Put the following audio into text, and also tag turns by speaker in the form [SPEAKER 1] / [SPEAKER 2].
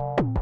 [SPEAKER 1] you